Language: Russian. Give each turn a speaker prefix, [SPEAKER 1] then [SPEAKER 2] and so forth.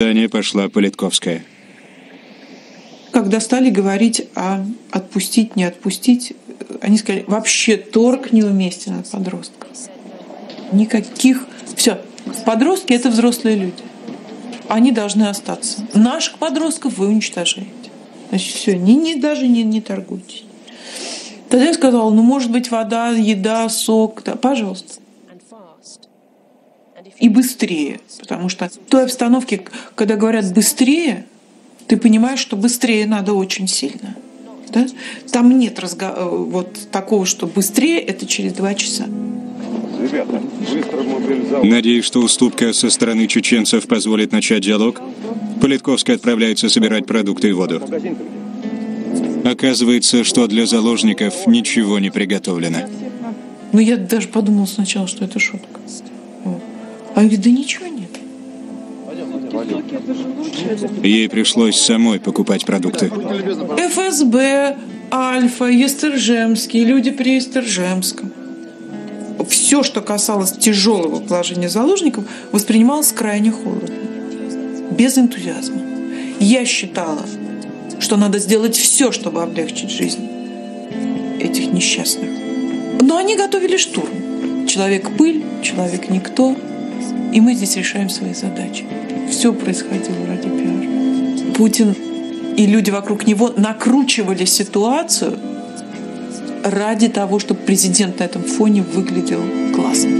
[SPEAKER 1] Далее пошла Политковская.
[SPEAKER 2] Когда стали говорить о отпустить, не отпустить, они сказали, вообще торг неуместен от подростков. Никаких... Все, подростки — это взрослые люди. Они должны остаться. Наших подростков вы уничтожаете. Значит, все, не, не, даже не, не торгуйтесь. Тогда я сказала, ну, может быть, вода, еда, сок, да, пожалуйста. И быстрее. Потому что в той обстановке, когда говорят «быстрее», ты понимаешь, что быстрее надо очень сильно. Да? Там нет разго... Э, вот такого, что быстрее это через два часа.
[SPEAKER 1] Ребята, быстро Надеюсь, что уступка со стороны чеченцев позволит начать диалог. Политковский отправляется собирать продукты и воду. Оказывается, что для заложников ничего не приготовлено.
[SPEAKER 2] Ну, я даже подумал сначала, что это шутка. А я говорю, да ничего нет.
[SPEAKER 1] Ей пришлось самой покупать продукты.
[SPEAKER 2] ФСБ, Альфа, Естержемский, люди при Естержемском. Все, что касалось тяжелого положения заложников, воспринималось крайне холодно, без энтузиазма. Я считала, что надо сделать все, чтобы облегчить жизнь этих несчастных. Но они готовили штурм. Человек пыль, человек никто. И мы здесь решаем свои задачи. Все происходило ради пиара. Путин и люди вокруг него накручивали ситуацию ради того, чтобы президент на этом фоне выглядел классно.